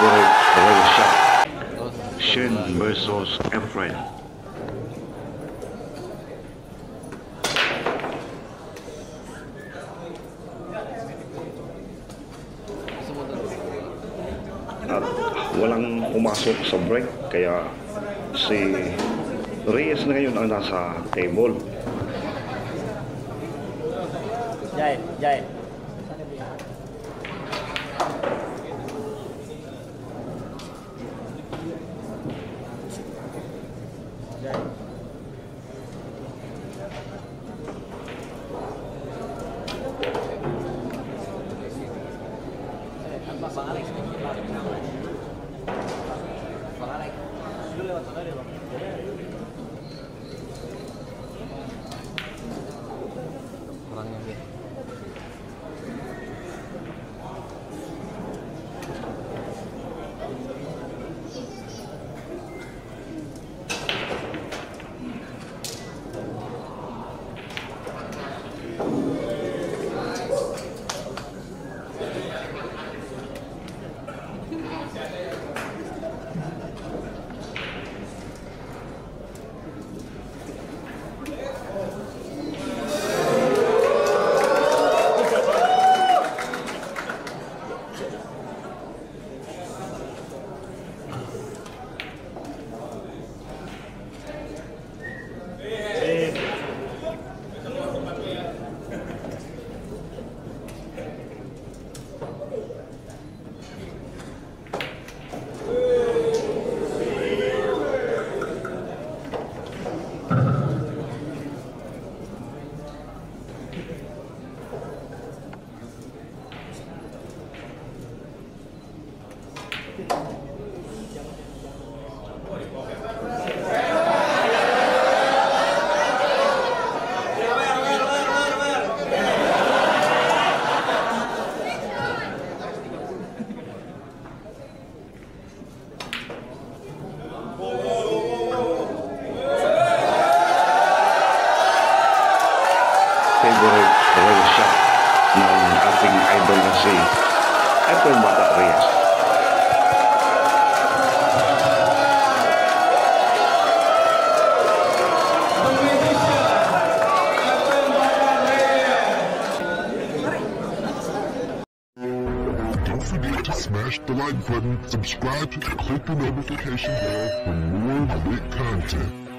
Boy Redshaw, Shin versus Efren. At walang umasok sa break kaya si Reyes na ngayon ang nasa table. Jai, Jai. Bang Alex, bang Alex, bang Alex, bang. Ating idol na si Bata Reyes. Don't forget to smash the like button, subscribe, and click the notification bell for more lit content.